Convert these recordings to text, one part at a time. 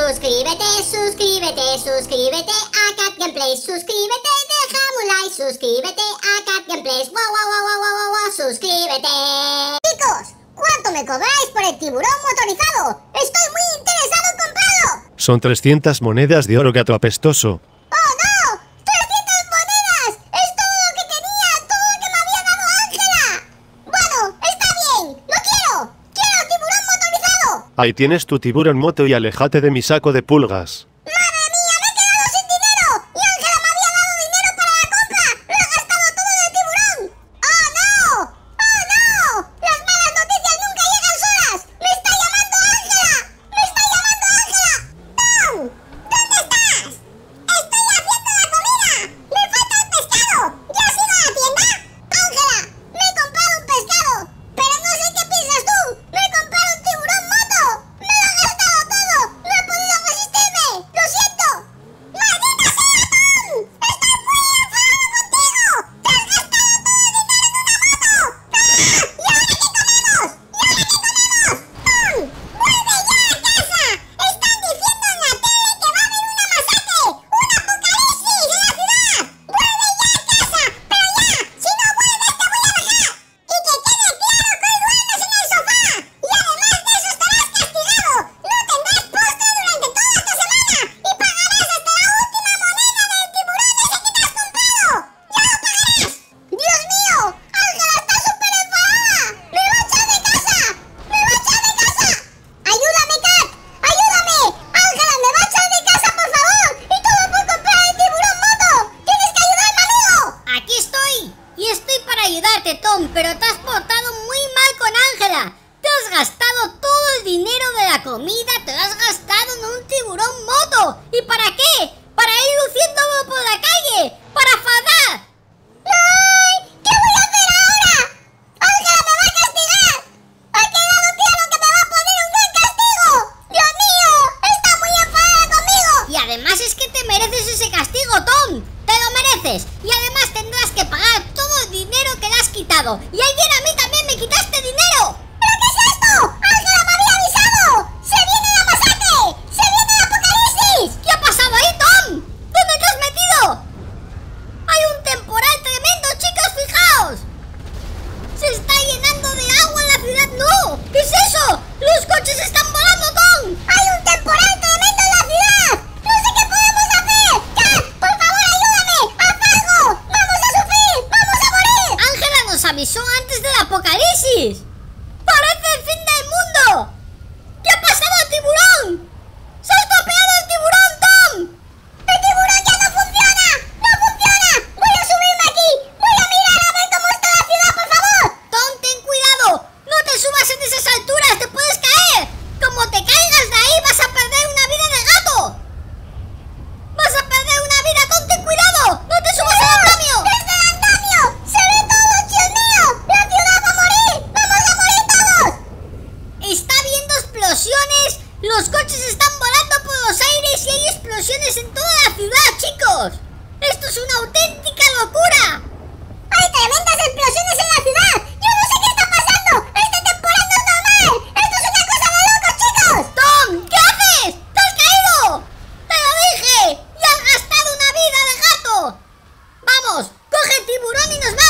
Suscríbete, suscríbete, suscríbete a Cat Gameplays. Suscríbete, deja un like, suscríbete a Cat Gameplays. Wow, wow, wow, wow, wow, wow, suscríbete. Chicos, ¿cuánto me cobráis por el tiburón motorizado? Estoy muy interesado en comprarlo. Son 300 monedas de oro gato apestoso. Ahí tienes tu tiburón moto y alejate de mi saco de pulgas. tiburón y nos vamos.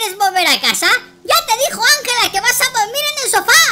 quieres volver a casa? ¡Ya te dijo Ángela que vas a dormir en el sofá!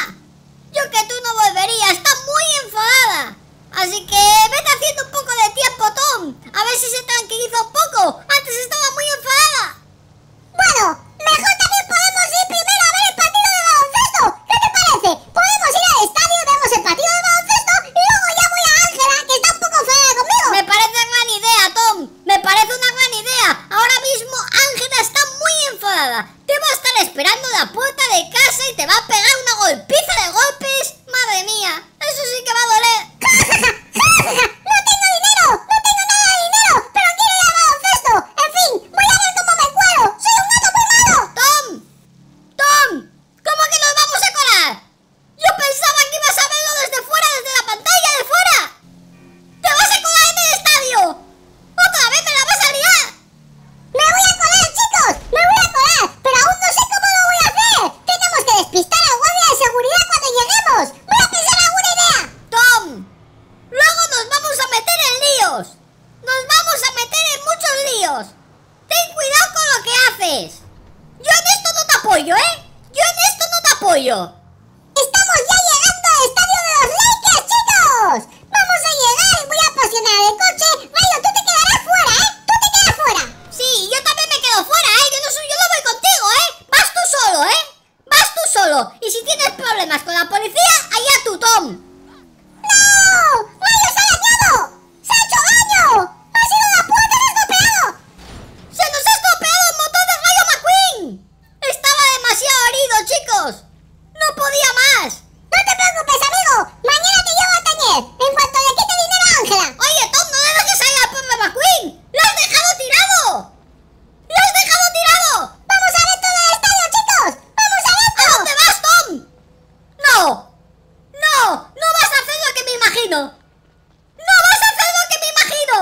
¡No vas a hacer lo que me imagino!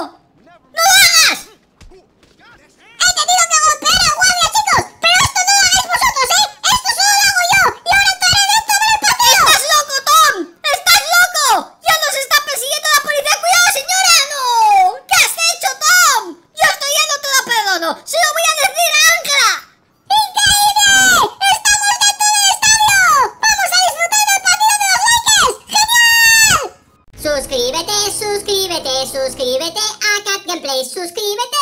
¡No lo hagas! ¡He tenido que golpear al guardia, chicos! ¡Pero esto no lo hagáis vosotros, eh! ¡Esto solo lo hago yo! ¡Y ahora tú eres esto del patio! ¡Estás loco, Tom! ¡Estás loco! ¡Ya nos está persiguiendo la policía! ¡Cuidado, señora! ¡No! ¿Qué has hecho, Tom? ¡Yo estoy ya no te perdono! ¡Se lo voy suscríbete